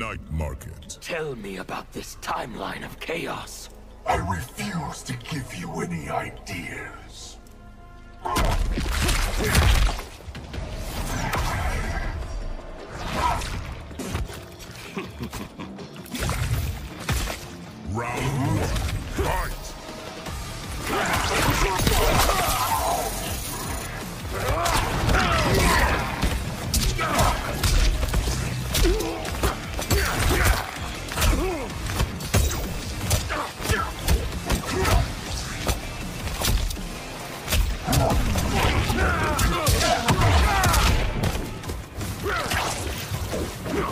Night Market. Tell me about this timeline of chaos. I refuse to give you any ideas. Round one. Fight! Order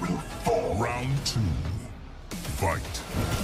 will fall. Round two. Fight.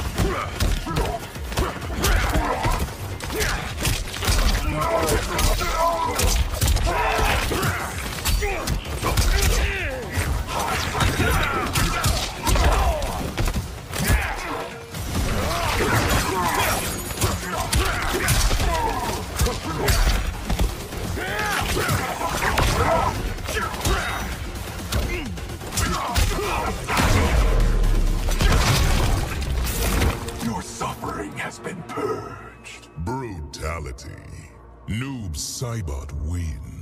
Your suffering has been purged. Brutality. Noob Saibot wins.